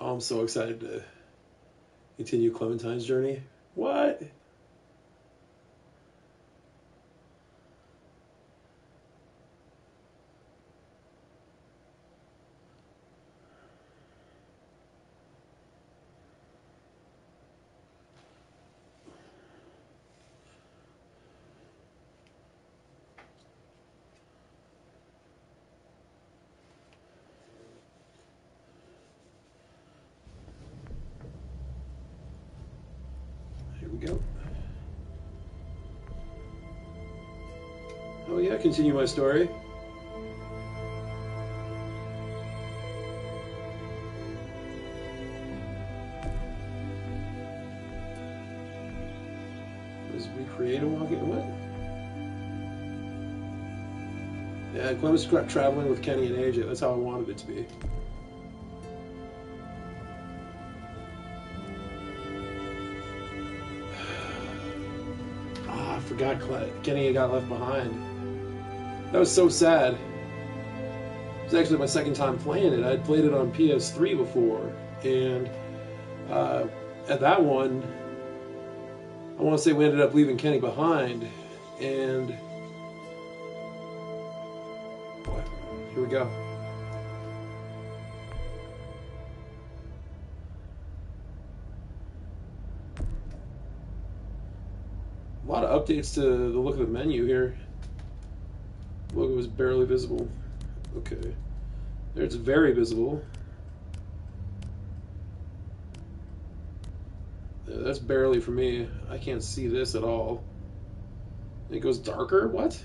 Oh, I'm so excited to continue Clementine's journey. What? Here we go. Yeah, continue my story. Was recreate a walking what? Yeah, Clemens tra- traveling with Kenny and AJ. That's how I wanted it to be. Ah, I forgot Kenny got left behind. That was so sad. It was actually my second time playing it. I'd played it on PS3 before, and uh, at that one, I want to say we ended up leaving Kenny behind, and Boy, here we go. A lot of updates to the look of the menu here. Logo was barely visible. Okay. There it's very visible. Yeah, that's barely for me. I can't see this at all. It goes darker? What?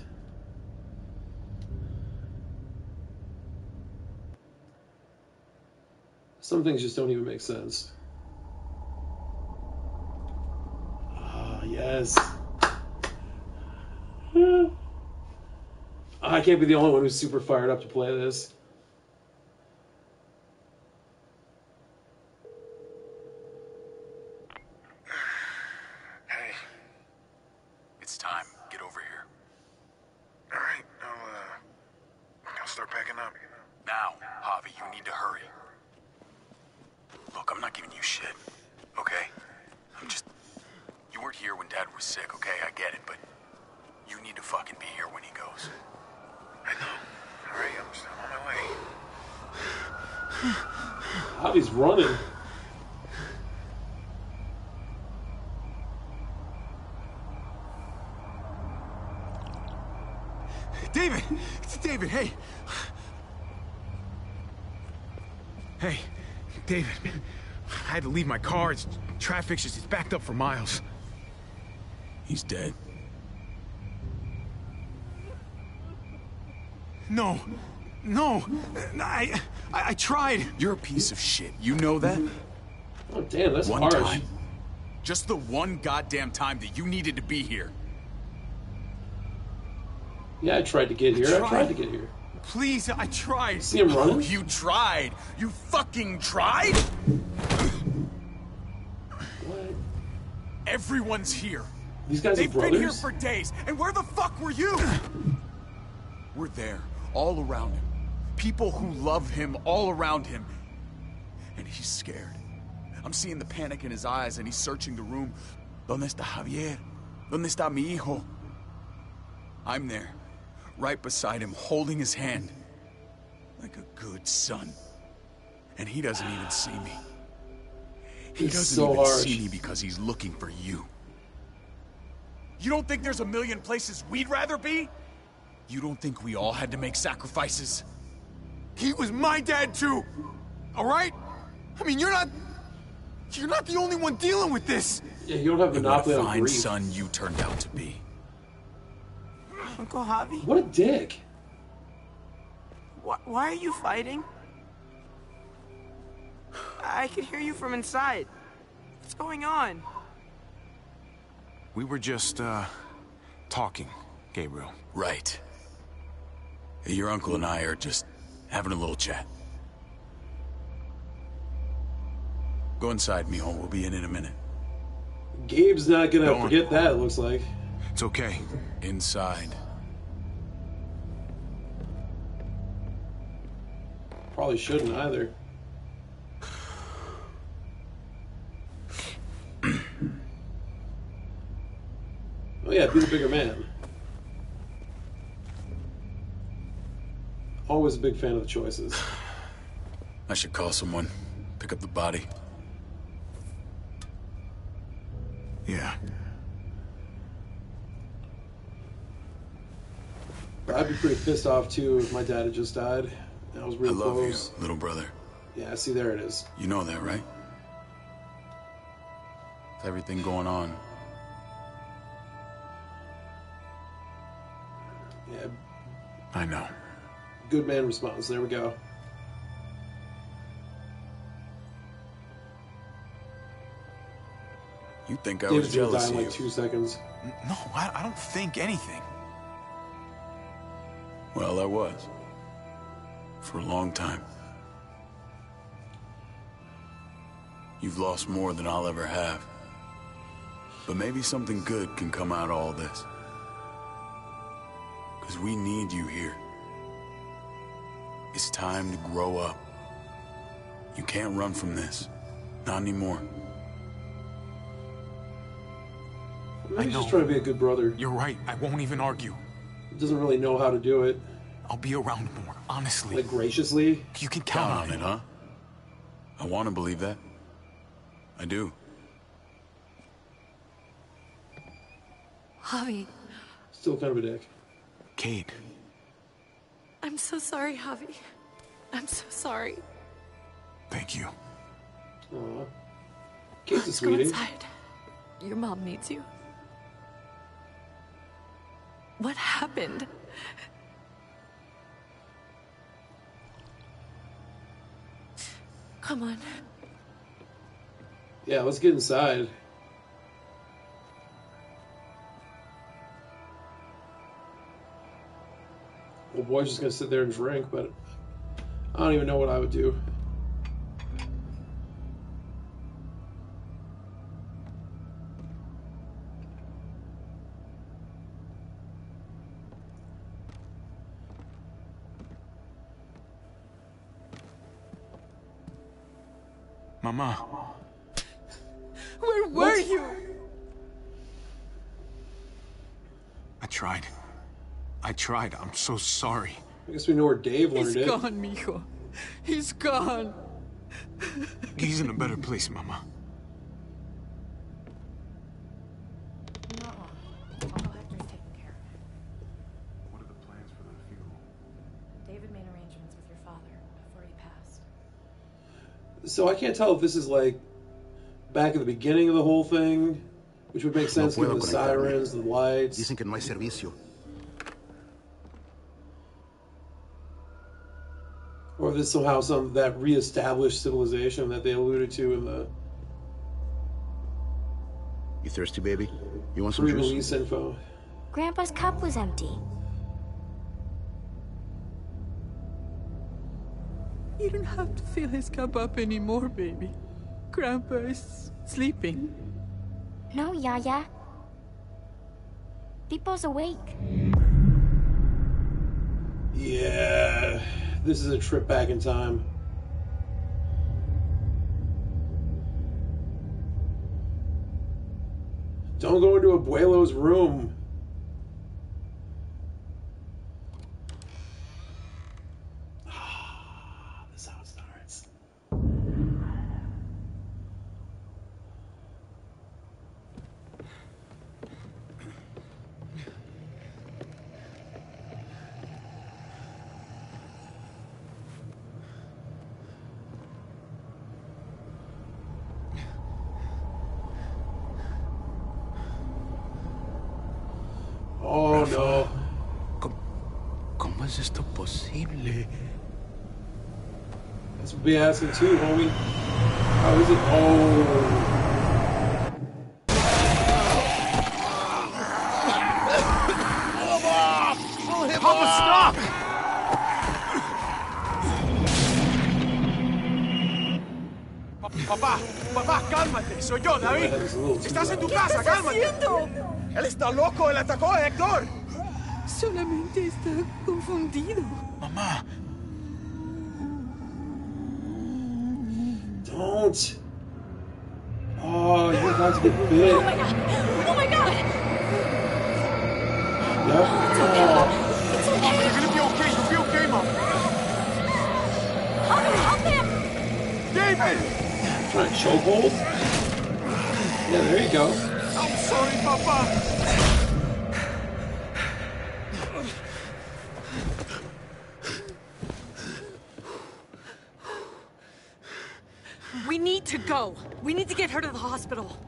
Some things just don't even make sense. Ah, yes. I can't be the only one who's super fired up to play this. Hey, It's time. Get over here. all right, I'll, uh, I'll start packing up. Now, Javi, you need to hurry. Look, I'm not giving you shit, okay? I'm just. You weren't here when Dad was sick, okay? I get it, but you need to fucking be here when he goes. I know. All right, I'm, just, I'm on my way. Javi's running. David! It's David, hey! Hey, David. I had to leave my car. It's traffic's just it's backed up for miles. He's dead. No. No. I I, I tried. You're a piece of shit. You know that? Oh, damn, that's One harsh. time. Just the one goddamn time that you needed to be here. Yeah, I tried to get here. I Tried. tried to get here. Please, I tried. See him running? Oh, you tried. You fucking tried? What? Everyone's here. These guys They've been here for days, and where the fuck were you? We're there, all around him. People who love him all around him. And he's scared. I'm seeing the panic in his eyes, and he's searching the room. ¿Dónde está Javier? ¿Dónde está mi hijo? I'm there, right beside him, holding his hand. Like a good son. And he doesn't even see me. He It's doesn't so even harsh. see me because he's looking for you. You don't think there's a million places we'd rather be? You don't think we all had to make sacrifices? He was my dad too. All right? I mean, you're not you're not the only one dealing with this. Yeah, you don't have And what monopoly a on fine grief. son you turned out to be. Uncle Javi, What a dick. wh- why are you fighting? I can hear you from inside. What's going on? We were just, uh, talking, Gabriel. Right. Your uncle and I are just having a little chat. Go inside, mijo. We'll be in in a minute. Gabe's not gonna Go on. forget that, it looks like. It's okay. Inside. Probably shouldn't either. Oh, yeah, be the bigger man. Always a big fan of the choices. I should call someone. Pick up the body. Yeah. I'd be pretty pissed off too if my dad had just died. That was I real love close. you, little brother. Yeah, see, there it is. You know that, right? With everything going on, I know. good man response. There we go. you think I David's was jealous in of like two seconds. No, I, I don't think anything. Well, I was. For a long time. You've lost more than I'll ever have. But maybe something good can come out of all this. Because we need you here. It's time to grow up. You can't run from this. Not anymore. Maybe I he's just know. trying to be a good brother. You're right. I won't even argue. He doesn't really know how to do it. I'll be around more, honestly. Like graciously. you can count, Count on it, huh? I want to believe that. I do. Javi, Still kind of a dick. Kate, I'm so sorry, Javi. I'm so sorry. thank you. Aw. Kate's a Let's go inside. Your mom needs you. What happened? Come on. Yeah, let's get inside. Well, boy's just gonna sit there and drink, but I don't even know what I would do. Mama, tried. I'm so sorry. I guess we know where Dave He's learned it. gone, mijo. He's gone. He's in a better place, Mama. No. Uncle Hector's taking care of it. What are the plans for the funeral? David made arrangements with your father before he passed. So I can't tell if this is like back at the beginning of the whole thing, which would make sense puedo given the conectarme. sirens, the lights. Dicen que no hay servicio. Or if is somehow some that reestablished civilization that they alluded to in the You thirsty, baby? You want some juice? pre-release info. Grandpa's cup was empty. You don't have to fill his cup up anymore, baby. Grandpa is sleeping. No, Yaya. People's awake. Yeah, this is a trip back in time. Don't go into Abuelo's room. Ah, This is how it starts. Oh no. ¿Cómo es esto posible? That's what we asking too, homie. How is it? Oh. Papa, Papá, papá, cálmate. Soy yo, David. That was a little too Estás en tu loud. casa, cálmate. haciendo? Él está loco. Él atacó a Héctor. Solamente está confundido. Mama, Don't. Oh, you're get bit. Oh my god! Oh my god! Oh Mama, you're gonna be okay. You'll be okay, Mama. Help him! Help him! David! Trying to chokehold? Yeah, there you go. I'm sorry, Papa. We need to go. We need to get her to the hospital.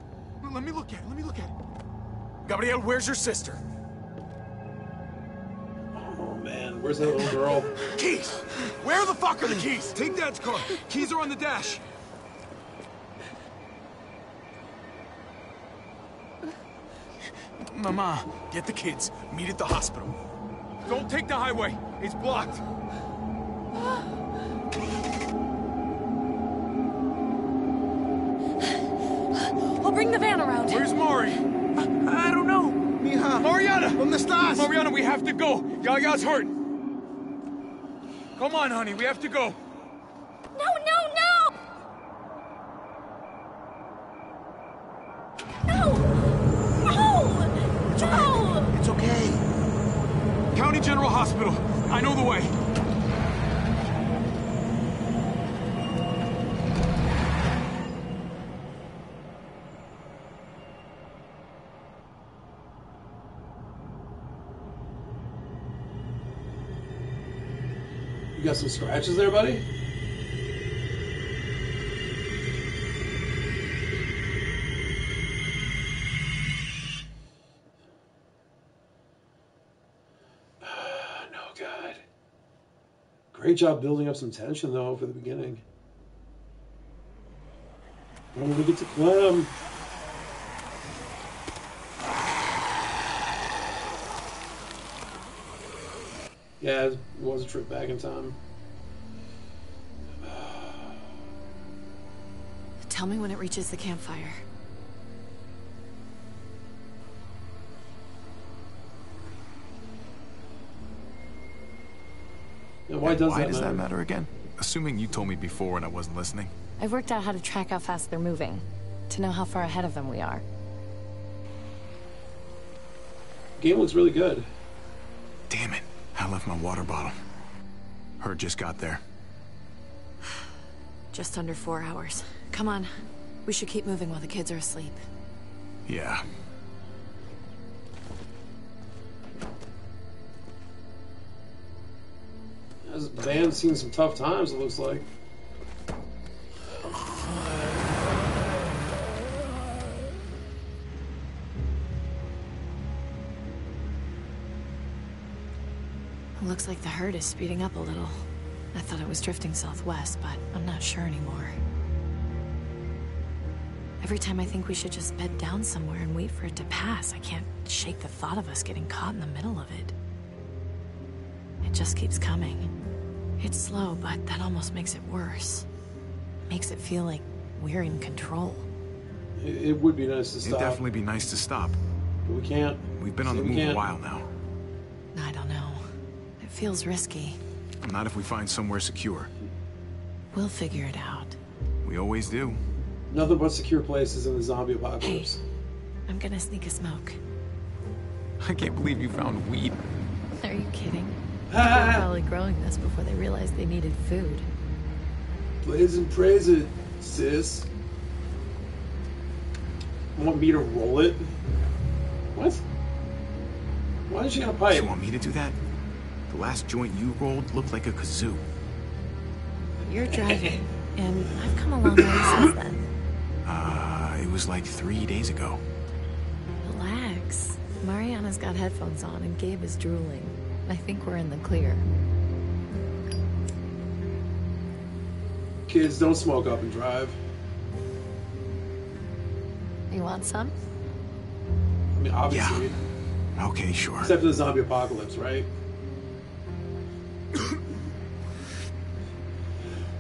Let me look at it. Let me look at it. Gabriel, where's your sister? Oh man, where's that little girl? Keys! Where the fuck are the keys? Take Dad's car. Keys are on the dash. Mama, get the kids. Meet at the hospital. Don't take the highway. It's blocked. Where's Mari? I, I don't know. Mija, Mariana! ¿dónde estás? Mariana, we have to go. Yaya's hurt. Come on, honey, we have to go. Scratches there, buddy? no, God. Great job building up some tension, though, for the beginning. When we get to Clem. Yeah, it was a trip back in time. Tell me when it reaches the campfire. Yeah, why does Why that does matter? that matter again? Assuming you told me before and I wasn't listening. I've worked out how to track how fast they're moving, to know how far ahead of them we are. Game looks really good. Damn it. I left my water bottle. Hurt just got there. Just under four hours. Come on. We should keep moving while the kids are asleep. Yeah. This band's seen some tough times, it looks like. Looks like the herd is speeding up a little. I thought it was drifting southwest, but I'm not sure anymore. Every time I think we should just bed down somewhere and wait for it to pass, I can't shake the thought of us getting caught in the middle of it. It just keeps coming. It's slow, but that almost makes it worse. Makes it feel like we're in control. It, it would be nice to stop. It'd definitely be nice to stop. but we can't. We've been on the move a can't. while now. I don't know. It feels risky. Not if we find somewhere secure. We'll figure it out. We always do. Nothing but secure places in the zombie apocalypse. I'm gonna sneak a smoke. I can't believe you found weed. Are you kidding? They're probably growing this before they realized they needed food. Blaze and praise it, sis. Want me to roll it? What? Why did she got a pipe? You want me to do that? The last joint you rolled looked like a kazoo. You're driving, and I've come a long way since then. Uh, it was like three days ago. Relax. Mariana's got headphones on, and Gabe is drooling. I think we're in the clear. Kids, don't smoke up and drive. You want some? I mean, obviously. Okay, sure. Except for the zombie apocalypse, right?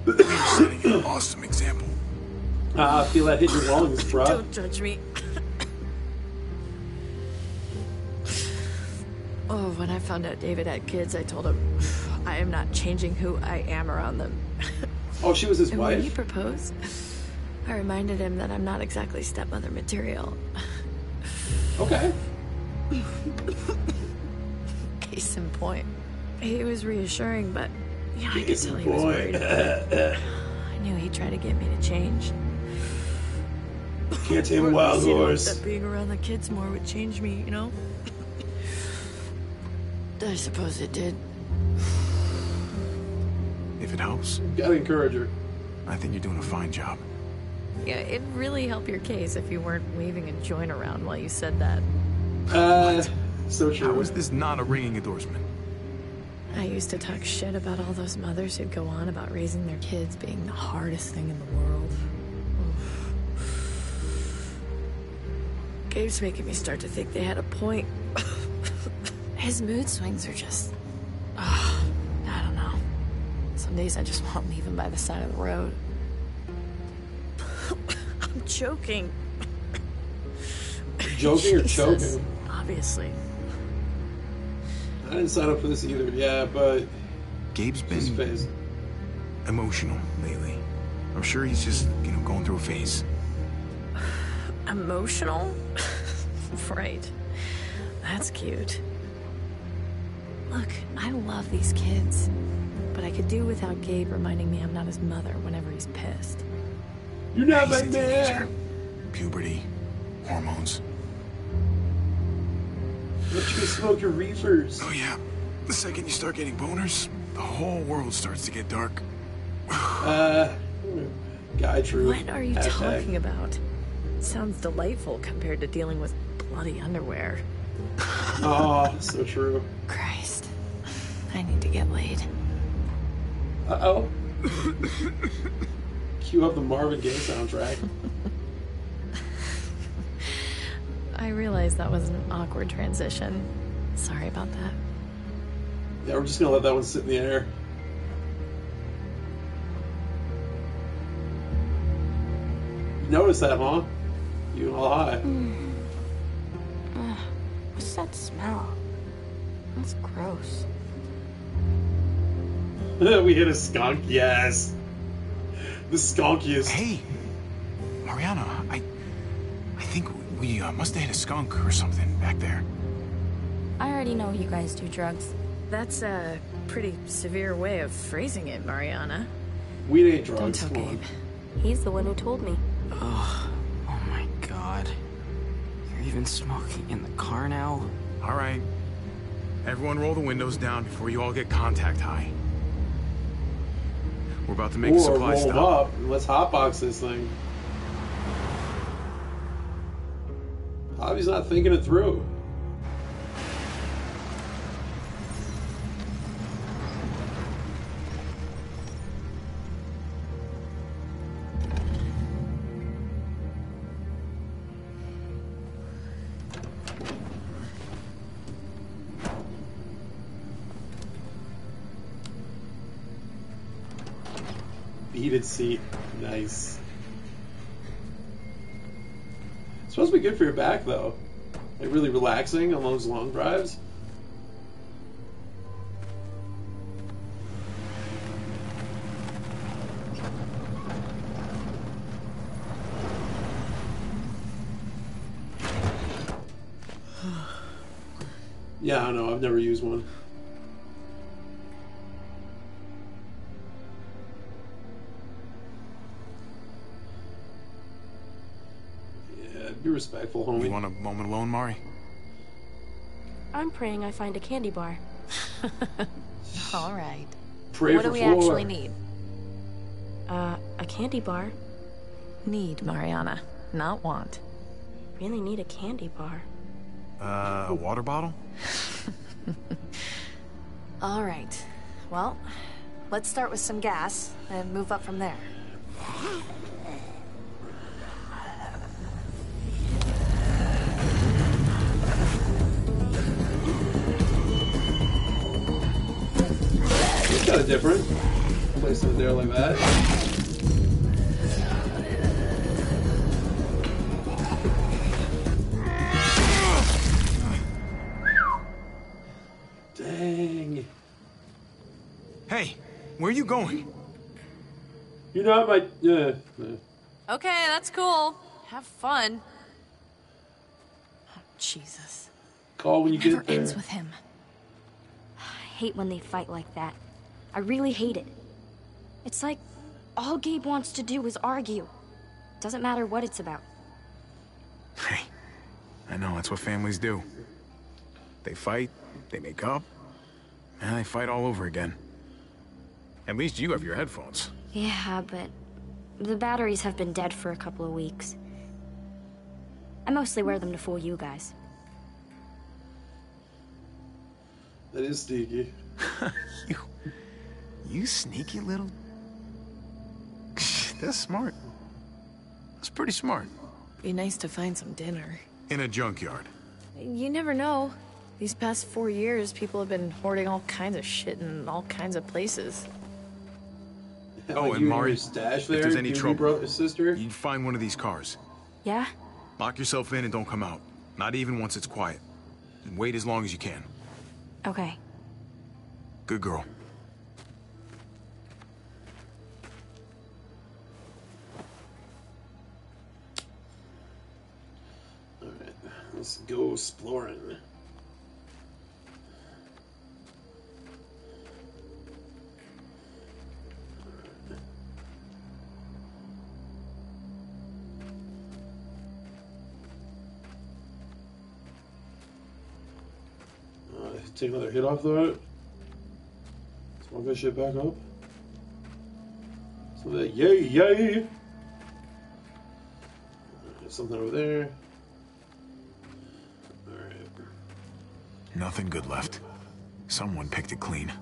Setting an awesome example. Ah, I feel that hit your lungs, bruh. Don't judge me. oh, when I found out David had kids, I told him I am not changing who I am around them. Oh, she was his and when he proposed, I reminded him that I'm not exactly stepmother material. Okay. Case in point. He was reassuring, but yeah, I could tell he was worried. I knew he'd try to get me to change. Can't tame a Or wild least, you know, horse. That being around the kids more would change me, you know? I suppose it did. If it helps, Gotta encourage her. I think you're doing a fine job. Yeah, it'd really help your case if you weren't waving a joint around while you said that. Uh, so true. How is this not a ringing endorsement? I used to talk shit about all those mothers who'd go on about raising their kids being the hardest thing in the world. Gabe's making me start to think they had a point. His mood swings are just. ah, I don't know. Some days I just want to leave him by the side of the road. I'm joking. Joking or Jesus. choking? Obviously. I didn't sign up for this either. Yeah, but Gabe's been face. emotional lately. I'm sure he's just, you know, going through a phase. Emotional? right. That's cute. Look, I love these kids, but I could do without Gabe reminding me I'm not his mother whenever he's pissed. You're not He's my a teenager. man. Puberty, hormones. Let you smoke your reefers. Oh yeah. The second you start getting boners, the whole world starts to get dark. Uh, guy true. What are you Hashtag. talking about? Sounds delightful compared to dealing with bloody underwear. Oh, so true. Christ. I need to get laid. Uh oh. Cue up the Marvin Gaye soundtrack. I realized that was an awkward transition. Sorry about that. Yeah, we're just gonna let that one sit in the air. You noticed that, huh? You all high. Ugh, what's that smell? That's gross. we hit a skunk, yes. The skunkiest. Hey, Mariana, I, I think we uh, must have hit a skunk or something back there. I already know you guys do drugs. That's a pretty severe way of phrasing it, Mariana. Weed ain't Don't tell. Gabe. He's the one who told me. Ugh. Even smoking in the car now? All right. Everyone roll the windows down before you all get contact high. We're about to make a Or supply roll stop. up and let's hotbox this thing. Bobby's not thinking it through. Seat. Nice. It's supposed to be good for your back, though. Like, really relaxing on those long drives. Yeah, I know. I've never used one. Respectful, homie. You want a moment alone, Mari? I'm praying I find a candy bar. All right. Pray what for do we Floor. actually need? Uh, a candy bar. Need, Mariana, not want. Really need a candy bar. Uh, a water bottle? All right. Well, let's start with some gas and move up from there. Of different. Placing it there like that. Dang. Hey, where are you going? You're not my. Yeah. Okay, that's cool. Have fun. Oh, Jesus. Call when you Never get there. ends with him. I hate when they fight like that. I really hate it. It's like all Gabe wants to do is argue. Doesn't matter what it's about. Hey, I know, that's what families do. They fight, they make up, and they fight all over again. At least you have your headphones. Yeah, but the batteries have been dead for a couple of weeks. I mostly wear them to fool you guys. That is sneaky. you, you sneaky little. That's smart. That's pretty smart. Be nice to find some dinner. In a junkyard. You never know. These past four years, people have been hoarding all kinds of shit in all kinds of places. oh, Like and you Mari, your if there's any you and your trouble, sister. you'd find one of these cars. Yeah? Lock yourself in and don't come out. Not even once it's quiet. And wait as long as you can. Okay. Good girl. Let's go exploring. Uh, take another hit off that. Smoke that shit back up. So that yay yay. There's something over there. Nothing good left. Someone picked it clean.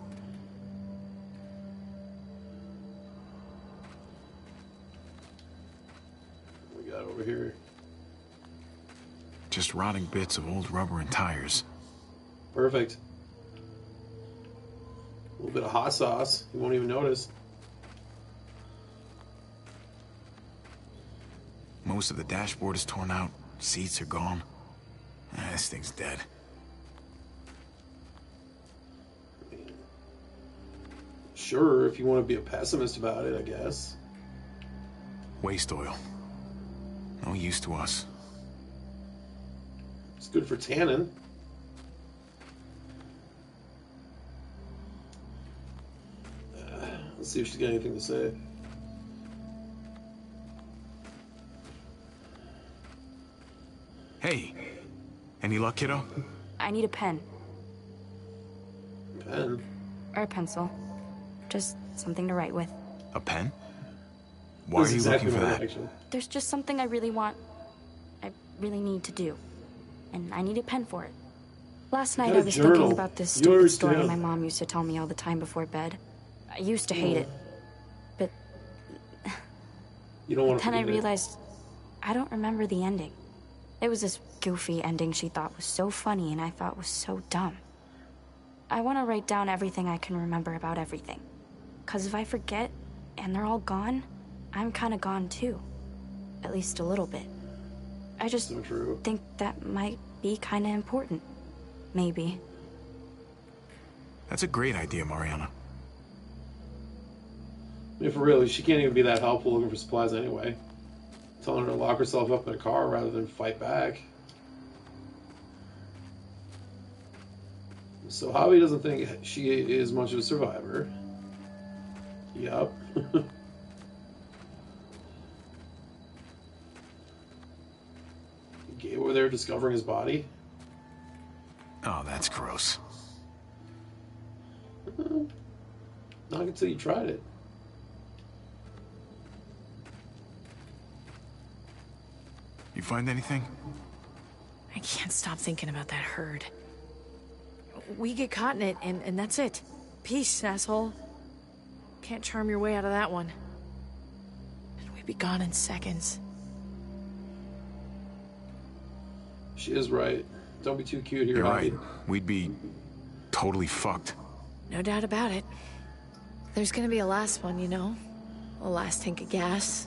What we got over here? Just rotting bits of old rubber and tires. Perfect. A little bit of hot sauce. You won't even notice. Most of the dashboard is torn out. Seats are gone. Ah, this thing's dead. Sure, if you want to be a pessimist about it, I guess. Waste oil. No use to us. It's good for tannin. Uh, let's see if she's got anything to say. Hey, any luck, kiddo? I need a pen. Pen? Or a pencil. Just something to write with. A pen? Why are you looking for that? There's just something I really want. I really need to do. And I need a pen for it. Last night I was journal. thinking about this Yours stupid story too. my mom used to tell me all the time before bed. I used to hate it. But You don't want to then I forget it. realized I don't remember the ending. It was this goofy ending she thought was so funny and I thought was so dumb. I want to write down everything I can remember about everything. Because if I forget and they're all gone, I'm kind of gone too. At least a little bit. I just So true. think that might be kind of important. Maybe. That's a great idea, Mariana. I mean, for real, she can't even be that helpful looking for supplies anyway. Telling her to lock herself up in a car rather than fight back. So Javi doesn't think she is much of a survivor. Yup. Gabe over there discovering his body. Oh, that's gross. Not until you tried it. You find anything? I can't stop thinking about that herd. We get caught in it, and, and that's it. Peace, asshole. Can't charm your way out of that one. And we'd be gone in seconds. She is right. Don't be too cute here, You're Javi. right. We'd be totally fucked. No doubt about it. There's gonna be a last one, you know? A last tank of gas.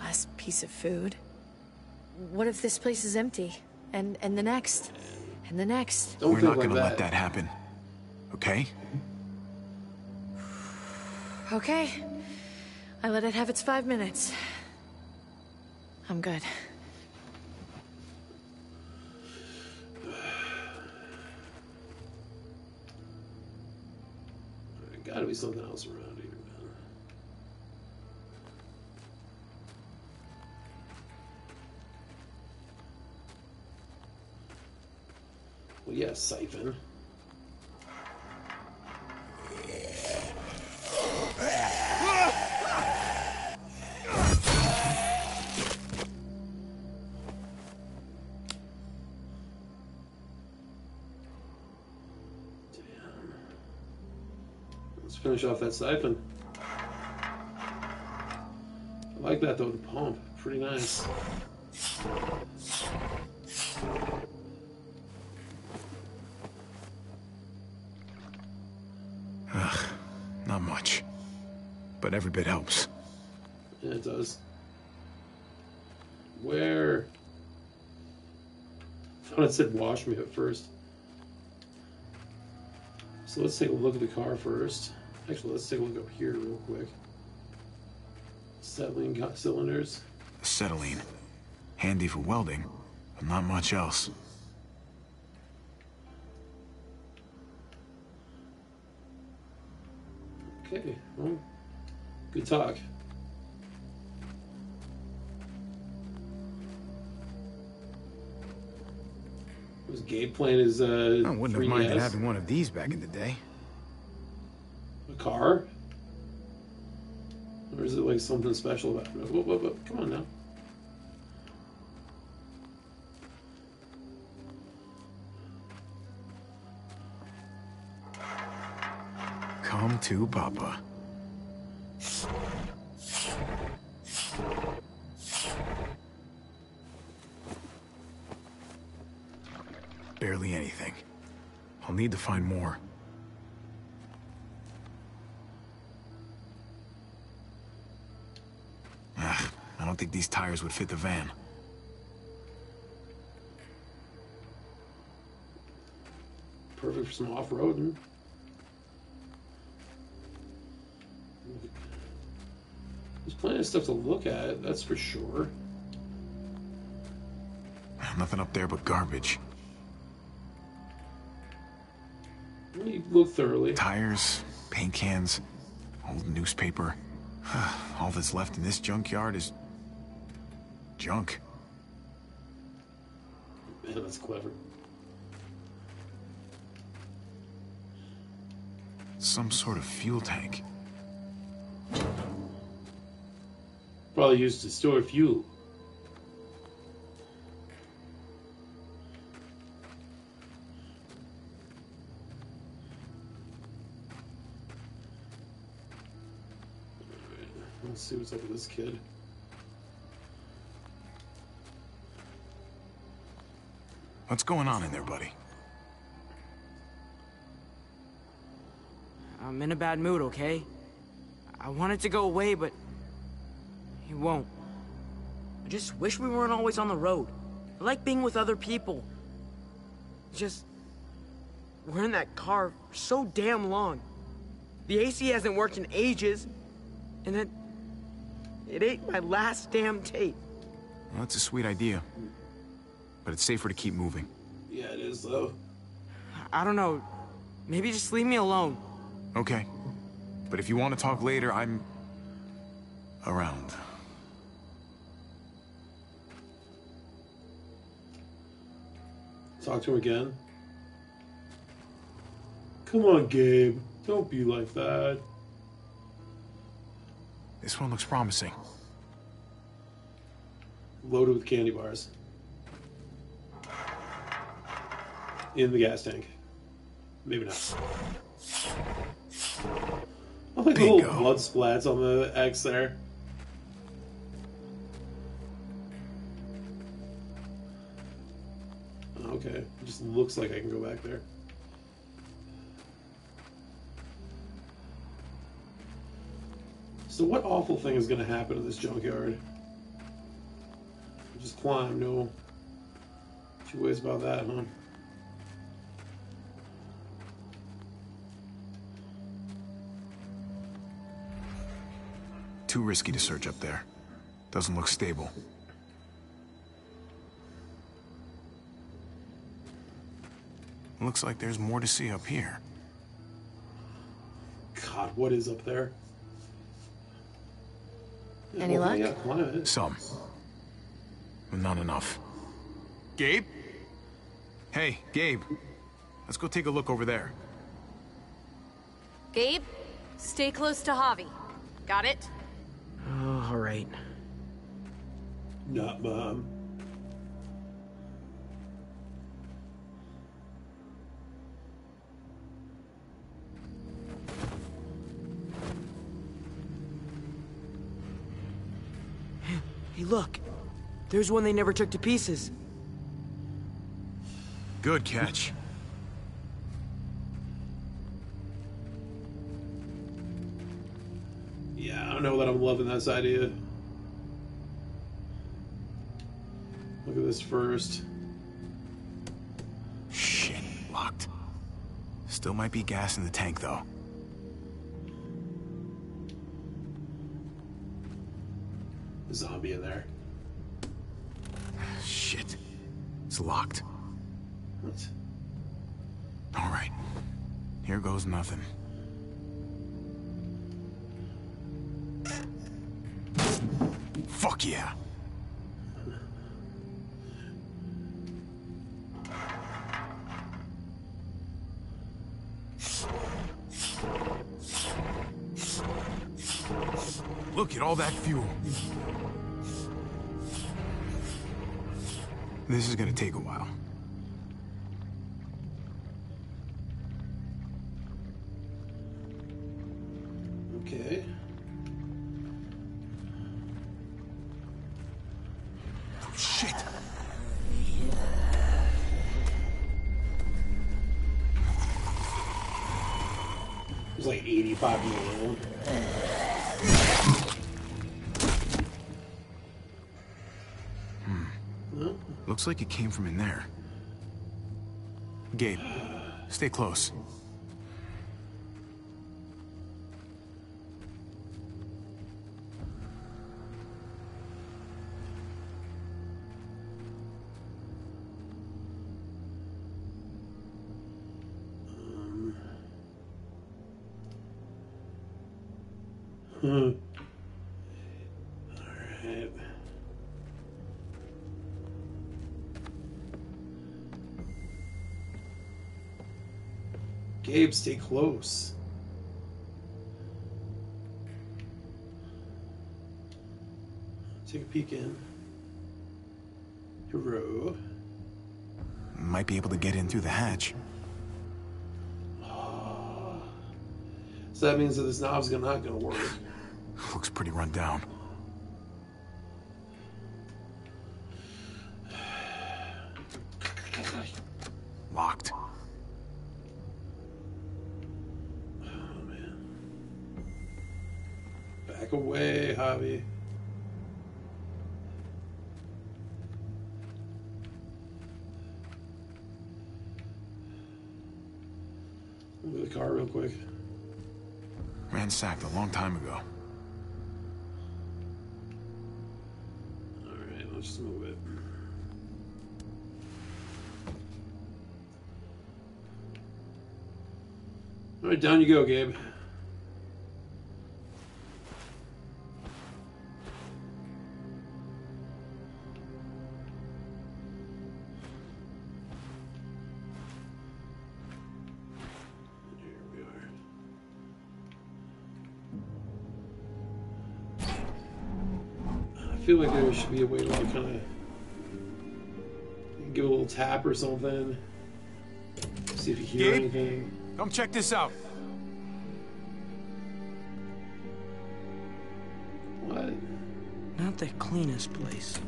Last piece of food. What if this place is empty? And and the next? And the next? Don't We're not like gonna that. let that happen. Okay? Okay. I let it have its five minutes. I'm good. Gotta be something else around here, man. Well, yeah, siphon. Finish off that siphon. I like that though, the pump. Pretty nice. Ugh, not much. But every bit helps. Yeah, it does. Where? I thought it said wash me at first. So let's take a look at the car first. Actually, let's take a look up here real quick. Settling cylinders. Acetylene. Handy for welding, but not much else. Okay, well, good talk. Was Gabe playing his uh, I wouldn't have minded 3DS? having one of these back in the day. Car? Or is it like something special about it? Whoop. Come on now. Come to Papa. Barely anything. I'll need to find more. Ugh, I don't think these tires would fit the van. Perfect for some off-roading. There's plenty of stuff to look at, that's for sure. Ah, nothing up there but garbage. You look thoroughly. Tires, paint cans, old newspaper. All that's left in this junkyard is junk. Man, that's clever. Some sort of fuel tank. Probably used to store fuel. Let's see what's up with this kid. What's going on in there, buddy? I'm in a bad mood, okay? I want it to go away, but it won't. I just wish we weren't always on the road. I like being with other people. Just we're in that car for so damn long. The AC hasn't worked in ages, and it it ate my last damn tape. Well, that's a sweet idea. But it's safer to keep moving. Yeah, it is though. I don't know. Maybe just leave me alone. Okay. But if you want to talk later, I'm... around. Talk to him again. Come on, Gabe. Don't be like that. This one looks promising. Loaded with candy bars. In the gas tank. Maybe not. I like little blood splats on the X there. Okay, it just looks like I can go back there. So what awful thing is going to happen to this junkyard? Just climb, no two ways about that, huh? Too risky to search up there. Doesn't look stable. Looks like there's more to see up here. God, what is up there? Any luck? Some. But not enough. Gabe? Hey, Gabe. Let's go take a look over there. Gabe, stay close to Javi. Got it? All right. Not mom. Hey, look. There's one they never took to pieces. Good catch. I'm loving this idea. Look at this first. Shit, locked. Still might be gas in the tank, though. Zombie in there. Shit. It's locked. What? All right. Here goes nothing. Fuck yeah. Look at all that fuel. This is gonna take a while. Like it came from in there. Gabe, stay close. Stay close. Take a peek in. Hero. Might be able to get in through the hatch. So that means that this knob's not gonna work. Looks pretty run down. Real quick. Ransacked a long time ago. Alright, let's move it. Alright, down you go, Gabe. Should be a way to like kind of give a little tap or something. See if you hear Gabe? anything. Come check this out. What? Not the cleanest place.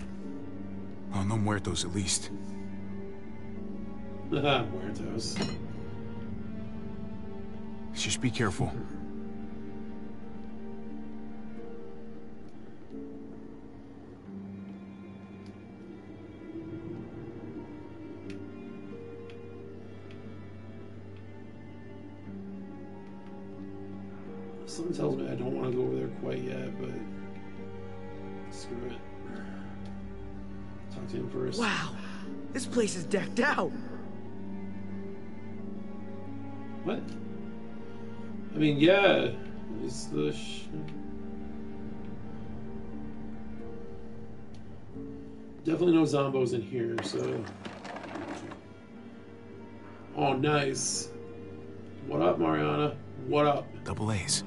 Oh, no muertos at least. Muertos. Just be careful. Something tells me I don't want to go over there quite yet, but screw it. Talk to him first. Wow, this place is decked out. What? I mean, yeah, it's the. Sh- Definitely no zombos in here, so. Oh, nice. What up, Mariana? What up? Double A's.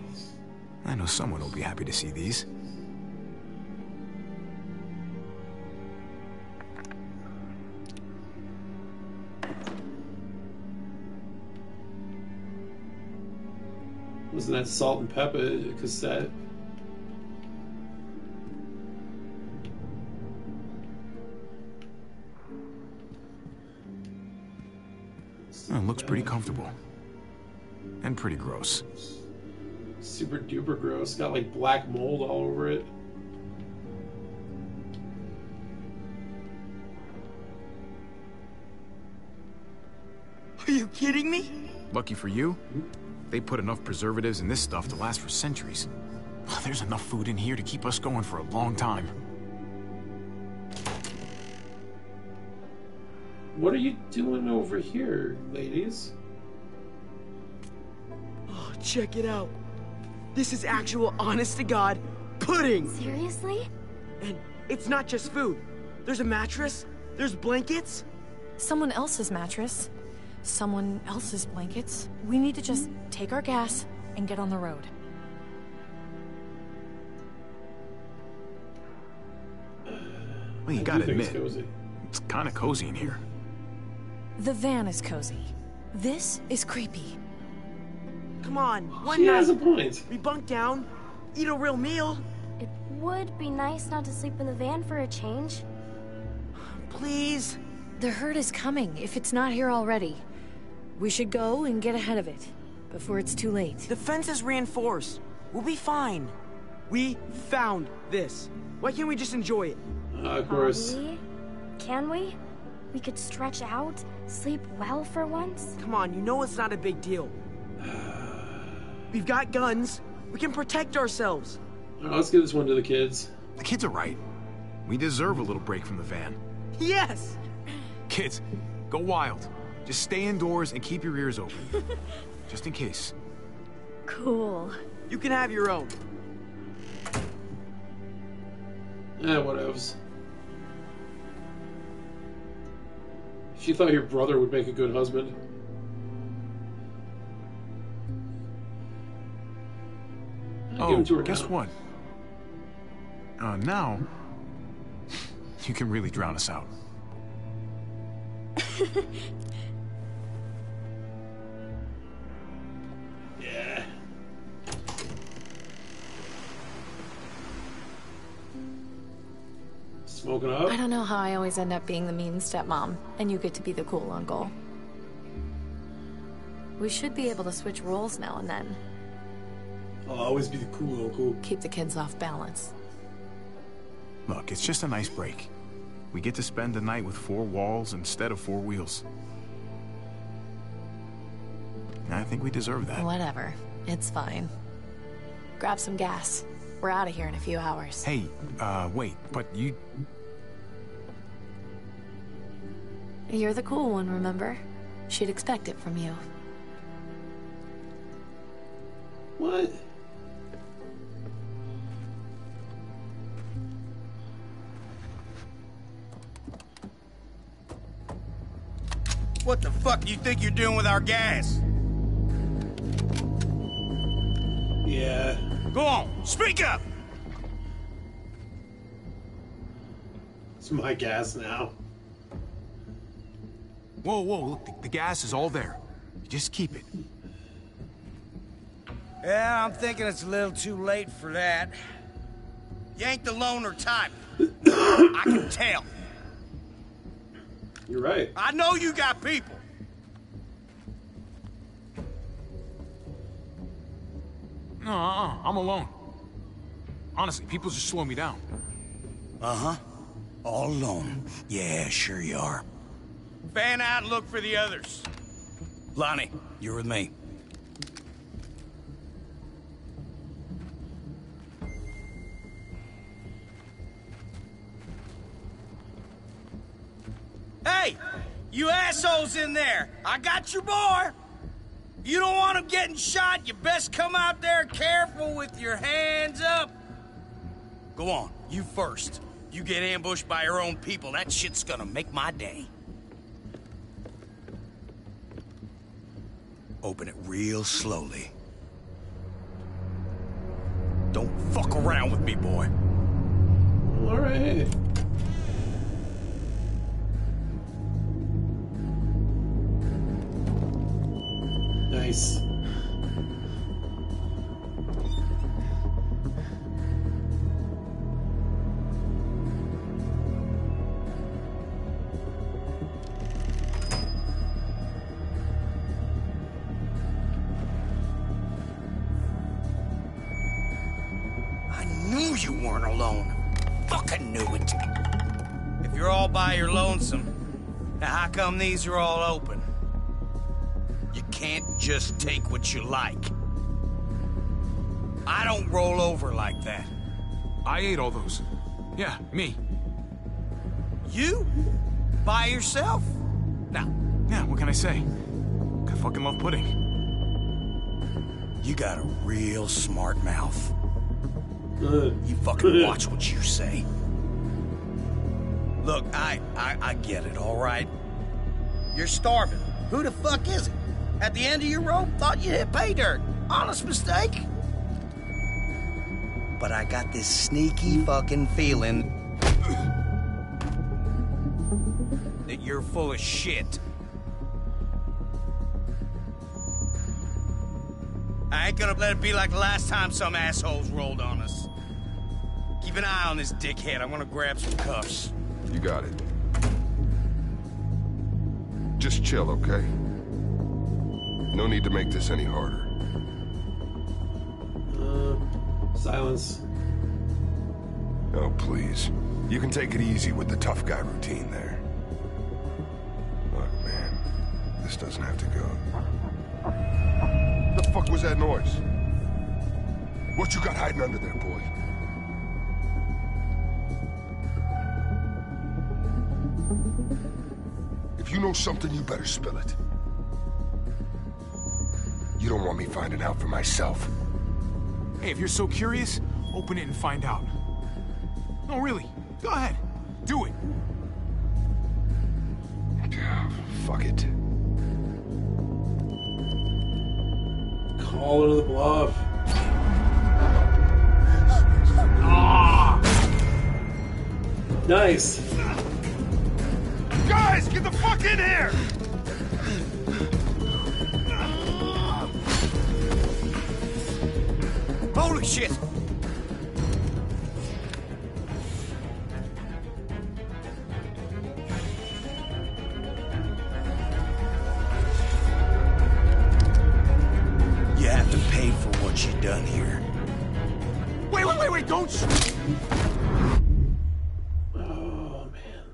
I know someone will be happy to see these. Wasn't that salt and pepper cassette? Oh, it looks pretty comfortable. And pretty gross. Super duper gross. Got like black mold all over it. Are you kidding me? Lucky for you, they put enough preservatives in this stuff to last for centuries. There's enough food in here to keep us going for a long time. What are you doing over here, ladies? Oh, check it out. This is actual honest to God pudding. Seriously? And it's not just food. There's a mattress, there's blankets. Someone else's mattress, someone else's blankets. We need to just take our gas and get on the road. Well, you I gotta do it's admit, cozy. it's kinda cozy in here. The van is cozy. This is creepy. Come on, one She night. has a point. We bunk down, eat a real meal. It would be nice not to sleep in the van for a change. Please. The herd is coming, if it's not here already. We should go and get ahead of it, before it's too late. The fence is reinforced. We'll be fine. We found this. Why can't we just enjoy it? Uh, of course. We? Can we? We could stretch out, sleep well for once. Come on, you know it's not a big deal. We've got guns. We can protect ourselves. All right, let's give this one to the kids. The kids are right. We deserve a little break from the van. Yes! Kids, go wild. Just stay indoors and keep your ears open. Just in case. Cool. You can have your own. Eh, whatevs. She thought your brother would make a good husband. Oh, him to her guess now. what? Uh, now, you can really drown us out. Yeah. Smoking up? I don't know how I always end up being the mean stepmom, and you get to be the cool uncle. We should be able to switch roles now and then. I'll always be the cool uncle. Keep the kids off balance. Look, it's just a nice break. We get to spend the night with four walls instead of four wheels. I think we deserve that. Whatever. It's fine. Grab some gas. We're out of here in a few hours. Hey, uh, wait, but you... You're the cool one, remember? She'd expect it from you. What? What the fuck do you think you're doing with our gas? Yeah. Go on, speak up! It's my gas now. Whoa, whoa, look, the, the gas is all there. You just keep it. Yeah, I'm thinking it's a little too late for that. You ain't the loner type. I can tell. You're right. I know you got people. No, uh-uh, I'm alone. Honestly, people just slow me down. Uh-huh. All alone. Yeah, sure you are. Fan out and look for the others. Lonnie, you're with me. You assholes in there! I got your boy! You don't want him getting shot, you best come out there careful with your hands up. Go on, you first. You get ambushed by your own people, that shit's gonna make my day. Open it real slowly. Don't fuck around with me, boy. All come these are all open? You can't just take what you like. I don't roll over like that. I ate all those. Yeah, me. You? By yourself? Now, Yeah, what can I say? I fucking love pudding. you got a real smart mouth. Good. You fucking watch what you say. Look, I, I, I get it, all right? You're starving. Who the fuck is it? At the end of your rope, thought you hit pay dirt. Honest mistake. But I got this sneaky fucking feeling that you're full of shit. I ain't gonna let it be like the last time some assholes rolled on us. Keep an eye on this dickhead. I'm gonna grab some cuffs. You got it. Just chill, okay? No need to make this any harder. Uh, silence. Oh, please. You can take it easy with the tough guy routine there. Look, man. This doesn't have to go. The fuck was that noise? What you got hiding under there, boy? If you know something, you better spill it. You don't want me finding out for myself. Hey, if you're so curious, open it and find out. No, really. Go ahead. Do it. Fuck it. Call it to the bluff. Ah! Nice. Guys, get the fuck in here! Holy shit! You have to pay for what you done here. Wait, wait, wait, wait, don't shoot! Oh, man.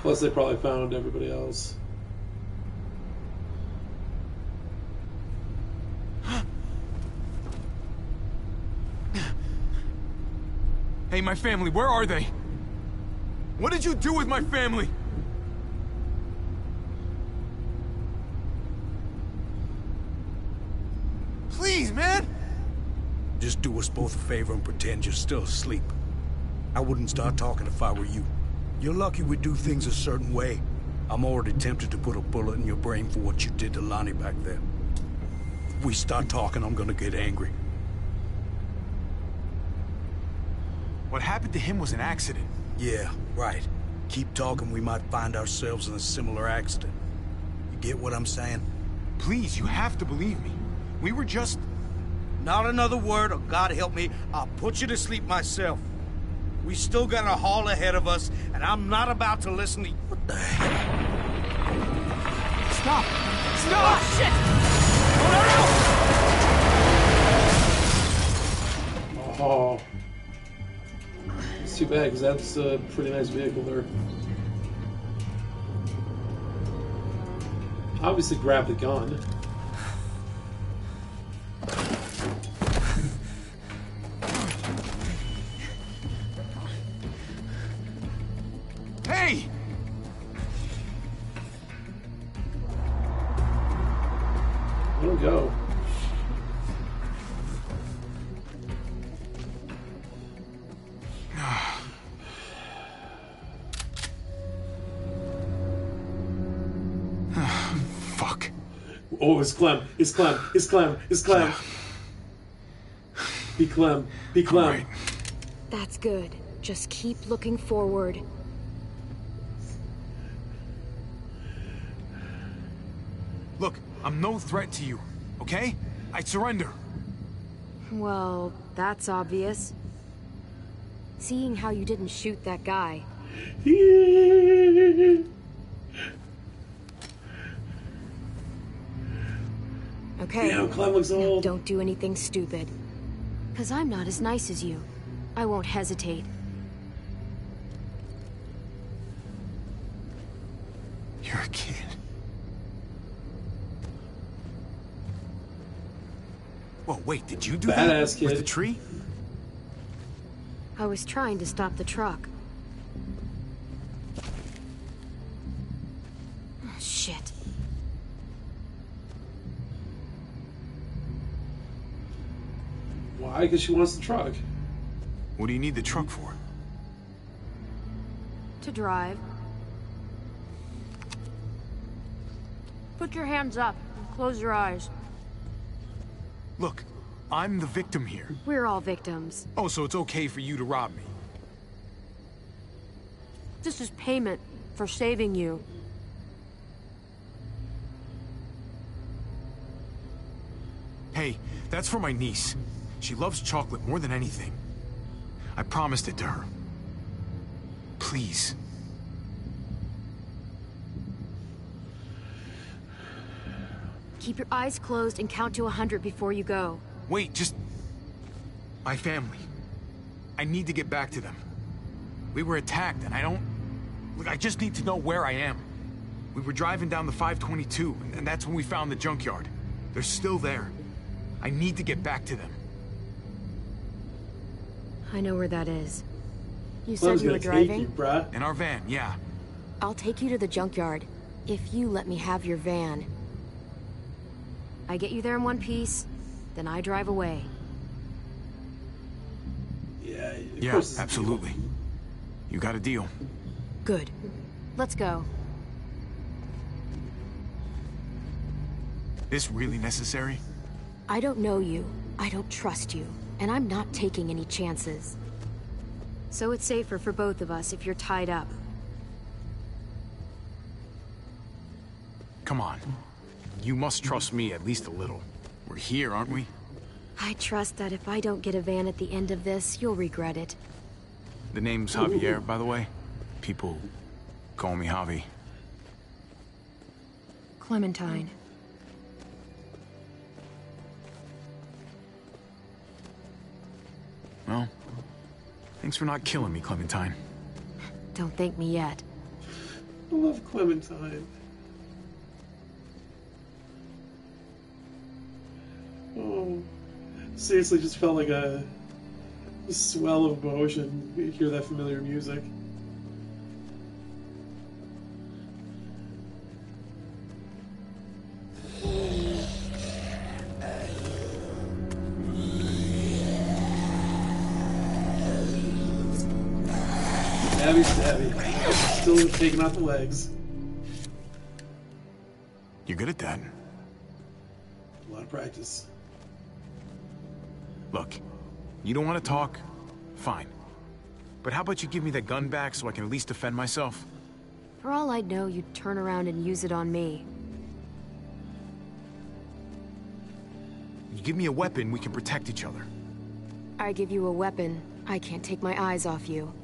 Plus, they probably found everybody else. My family, where are they? What did you do with my family? Please, man! Just do us both a favor and pretend you're still asleep. I wouldn't start talking if I were you. You're lucky we do things a certain way. I'm already tempted to put a bullet in your brain for what you did to Lonnie back there. If we start talking, I'm gonna get angry. What happened to him was an accident. Yeah, right. Keep talking, we might find ourselves in a similar accident. You get what I'm saying? Please, you have to believe me. We were just... Not another word, or God help me, I'll put you to sleep myself. We still got a haul ahead of us, and I'm not about to listen to you. What the hell? Stop! Stop! Oh, shit! Oh. It's too bad because that's a pretty nice vehicle there. Obviously, grab the gun. It'll go. Oh, it's Clem. It's Clem. It's Clem. It's Clem. Be Clem. Be Clem. That's good. Just keep looking forward. Look, I'm no threat to you, okay? I surrender. Well, that's obvious. Seeing how you didn't shoot that guy. Okay. Damn, Clem looks old. Don't do anything stupid. Because I'm not as nice as you. I won't hesitate. You're a kid. Whoa, wait, did you do Badass that? kid. With the tree? I was trying to stop the truck. Why? Because she wants the truck. What do you need the truck for? To drive. Put your hands up and close your eyes. Look, I'm the victim here. We're all victims. Oh, so it's okay for you to rob me? This is payment for saving you. Hey, that's for my niece. She loves chocolate more than anything. I promised it to her. Please. Keep your eyes closed and count to a hundred before you go. Wait, just... My family. I need to get back to them. We were attacked, and I don't... Look, I just need to know where I am. We were driving down the 522, and that's when we found the junkyard. They're still there. I need to get back to them. I know where that is. You Clem's said you were gonna you, driving? bruh. In our van, yeah. I'll take you to the junkyard. If you let me have your van. I get you there in one piece, then I drive away. Yeah, of Yeah, course absolutely. You got a deal. Good. Let's go. This really necessary? I don't know you. I don't trust you. And I'm not taking any chances. So it's safer for both of us if you're tied up. Come on. You must trust me at least a little. We're here, aren't we? I trust that if I don't get a van at the end of this, you'll regret it. The name's Javier, by the way. People call me Javi. Clementine. Well, thanks for not killing me, Clementine. Don't thank me yet. I love Clementine. Oh, seriously, just felt like a, a swell of emotion. You hear that familiar music. Taking out the legs. You're good at that. A lot of practice. Look, you don't want to talk? Fine. But how about you give me that gun back so I can at least defend myself? For all I know, you'd turn around and use it on me. You give me a weapon, we can protect each other. I give you a weapon, I can't take my eyes off you.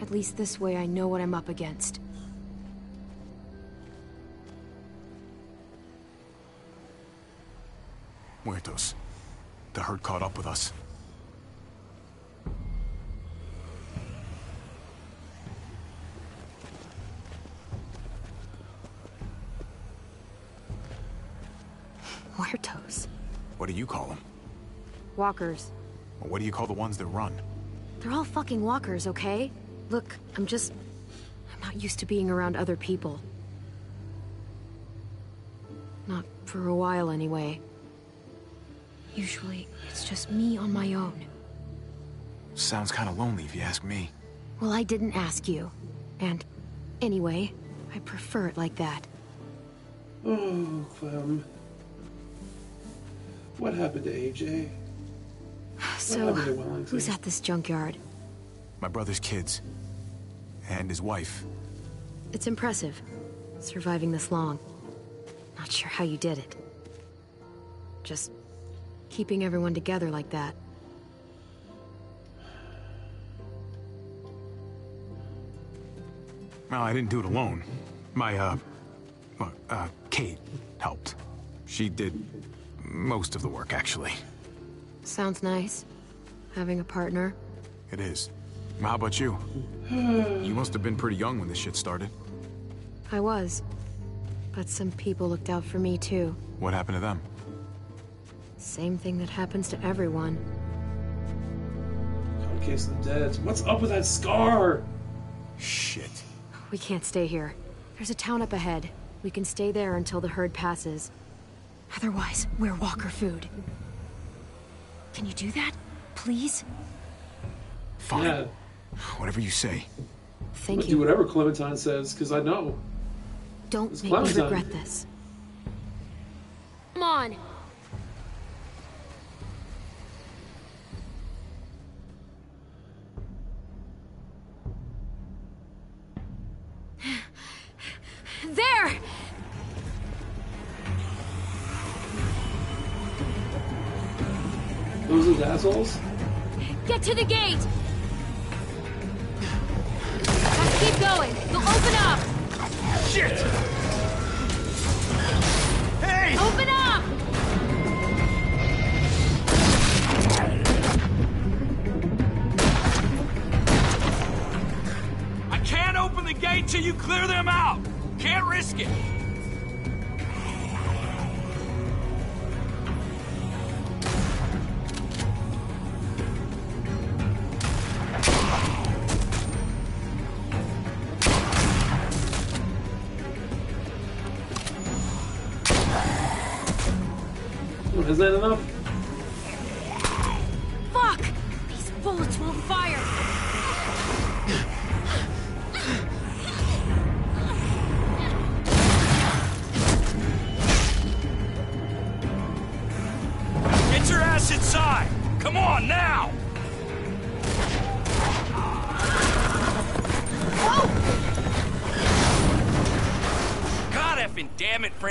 At least this way I know what I'm up against. Muertos. The herd caught up with us. Muertos. What do you call them? Walkers. Or what do you call the ones that run? They're all fucking walkers, okay? Look, I'm just... I'm not used to being around other people. Not for a while, anyway. Usually, it's just me on my own. Sounds kind of lonely if you ask me. Well, I didn't ask you. And, anyway, I prefer it like that. Oh, Clem. What happened to AJ? So, who's at this junkyard? My brother's kids. And his wife. It's impressive, surviving this long. Not sure how you did it. Just keeping everyone together like that. Well, I didn't do it alone. My, uh, uh, Kate helped. She did most of the work, actually. Sounds nice. Having a partner. It is. How about you? you must have been pretty young when this shit started. I was. But some people looked out for me, too. What happened to them? Same thing that happens to everyone. Case of the Dead. What's up with that scar? Shit. We can't stay here. There's a town up ahead. We can stay there until the herd passes. Otherwise, we're walker food. Can you do that? Please? Fine. Yeah. Whatever you say. Thank I'll you. Do whatever Clementine says, because I know. Don't It's make me regret this. Come on. Assholes? Get to the gate! Just keep going. They'll open up! Shit! Hey! Open up! I can't open the gate till you clear them out. Can't risk it.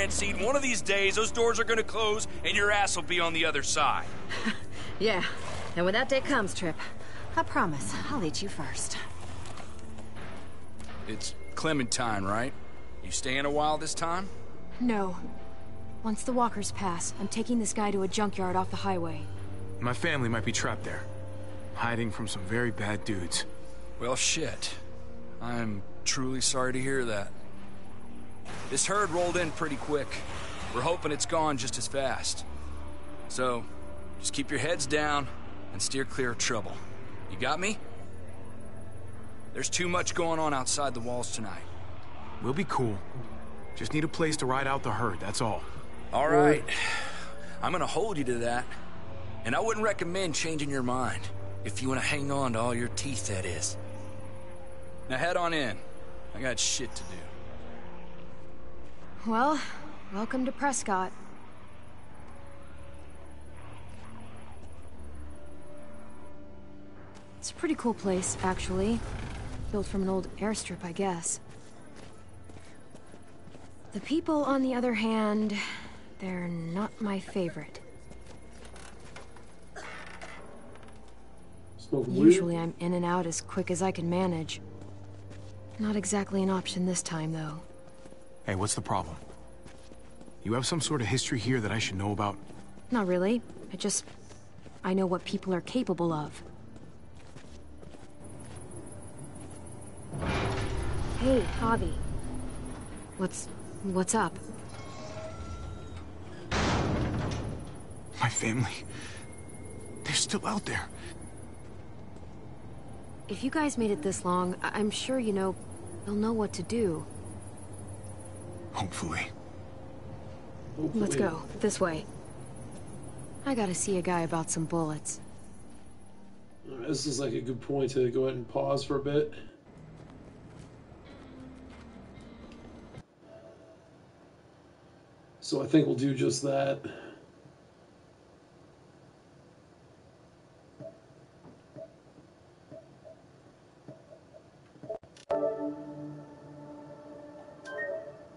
Damn it, Francine. One of these days, those doors are gonna close and your ass will be on the other side. Yeah, and when that day comes, Tripp, I promise I'll eat you first. It's Clementine, right? You staying a while this time? No. Once the walkers pass, I'm taking this guy to a junkyard off the highway. My family might be trapped there. Hiding from some very bad dudes. Well, shit. I'm truly sorry to hear that. This herd rolled in pretty quick. We're hoping it's gone just as fast. So, just keep your heads down and steer clear of trouble. You got me? There's too much going on outside the walls tonight. We'll be cool. Just need a place to ride out the herd, that's all. All right. I'm gonna hold you to that. And I wouldn't recommend changing your mind. If you want to hang on to all your teeth, that is. Now head on in. I got shit to do. Well, welcome to Prescott. It's a pretty cool place, actually. Built from an old airstrip, I guess. The people, on the other hand, they're not my favorite. Usually I'm in and out as quick as I can manage. Not exactly an option this time, though. Hey, what's the problem? You have some sort of history here that I should know about? Not really. I just... I know what people are capable of. Hey, Javi. What's... what's up? My family. They're still out there. If you guys made it this long, I- I'm sure you know... you'll know what to do. Hopefully. Let's go. This way. I gotta see a guy about some bullets. This is like a good point to go ahead and pause for a bit. So I think we'll do just that.